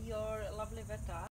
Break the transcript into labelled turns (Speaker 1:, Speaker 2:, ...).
Speaker 1: Your lovely Veta.